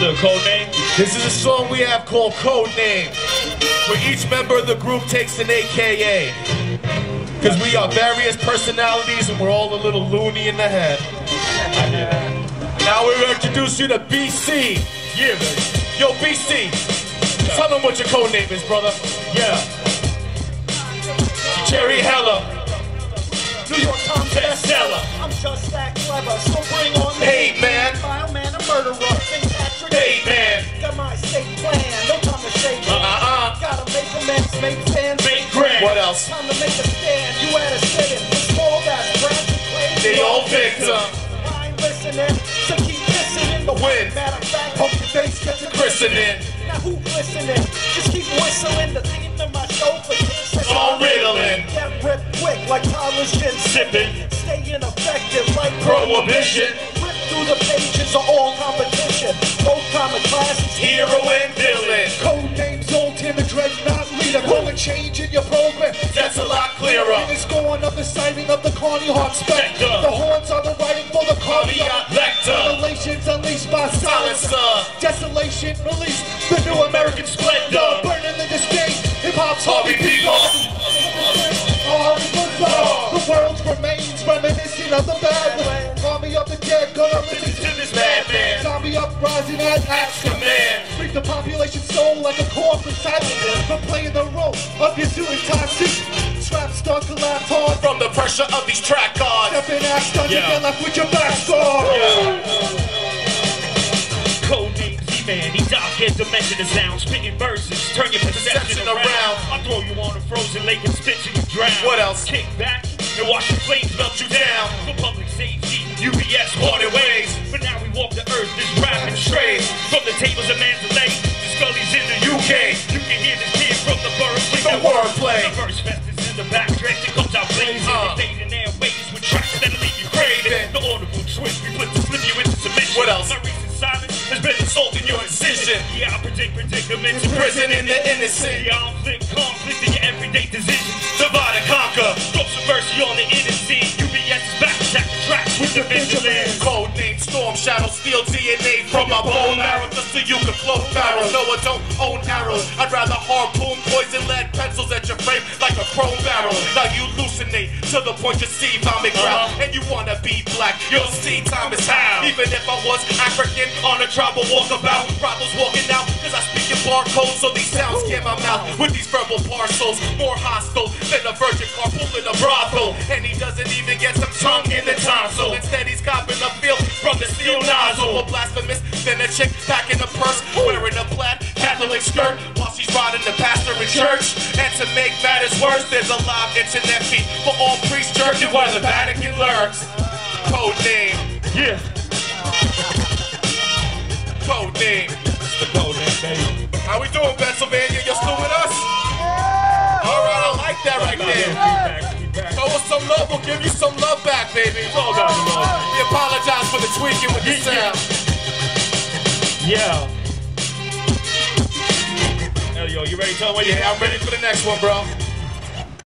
the code name? This is a song we have called Code Name, where each member of the group takes an AKA. Because we are various personalities and we're all a little loony in the head. Now we introduce you to BC. Yeah. Yo, BC, tell them what your code name is, brother. Yeah. Jerry Heller. New York Times Bestseller. I'm just that clever, so bring on the Hey, man. File man, a murderer. Make amends, make grand. What else? Time to make a stand. You had a sit-in. The small that's brand new play. The old victim. I ain't listening, so keep listening. The Win. Matter of fact, hope your face gets a Christening. Now who listening? Just keep whistling the theme to my show for kids. All riddling. Get ripped quick like Tyler's gin Sipping. Stay ineffective like Prohibition. Rip through the pages of all competition. Both common classes. Hero and villain. Change in your program. That's a lot clearer. It's going up the sighting of the Carney Hawk spectre. The horns are the writing for the Cardiac Cardiac Revelations unleashed by silence. Silencer. Desolation released. The new American splendor. Burning the disdain. Hip hop's Harvey Peacock. The world oh. remains reminiscent of the bad. Army of the dead, gonna listen To this madman. Zombie uprising at axe The population soul like a corporate cycle For playing the role of your time seat Trap star collapse hard From the pressure of these track cards. Step in ass dungeon, Yeah. get left with your back scar Code name Z-Man. He's out here dimension the sound. Spitting verses. Turn your perception around. around. I'll throw you on a frozen lake and spit till you drown. What else? Kick back and watch the flames melt you down. For public safety, UBS parted ways. But now we walk the earth, this rapping straight. From the tables of Mandalay to in the UK. You can hear this kid from the birth with The wordplay. The verse fest is in the backtrack. It comes out blazing. Uh. It's fading airways with tracks that'll leave you craving. The audible twist, we put to slip you into submission. What else? My recent silence has been assaulting your decision. Yeah, I predict predicaments in Prison in the innocent. Yeah, I'll conflict in your everyday decisions. Divide and conquer. Throw mercy on the innocent. UBS is back, attack the tracks with the vigilance. Code name Storm Shadow, steal DNA from my bone marrow just so you can flow barrel. No, I don't own arrows. I'd rather harpoon poison lead pencils at your frame like a chrome barrel. Now you hallucinate to the point you see vomit growl. Uh-huh. And you wanna be black, you'll see time is how. Even if I was African on a tribal walkabout, brothels walking out, cause I speak in barcodes, so these sounds scare my mouth with these verbal parcels. More hostile than a virgin carpool in a brothel. And he doesn't even get some tongue in the tonsil. Instead, he's a chick back in the purse, wearing a plaid Catholic skirt while she's riding the pastor in church. And to make matters worse, there's a live internet feed for all priests churches where the Vatican lurks. Code name, Yeah. code name. The code name, baby. How we doing, Pennsylvania? You still with us? All right, I like that right there. Feedback, feedback. Show us some love, we'll give you some love back, baby. It's all about. We apologize for the tweaking with the Yeah, yeah. sound. Yeah. Hell, yo, you ready tell me what you I'm ready for the next one, bro.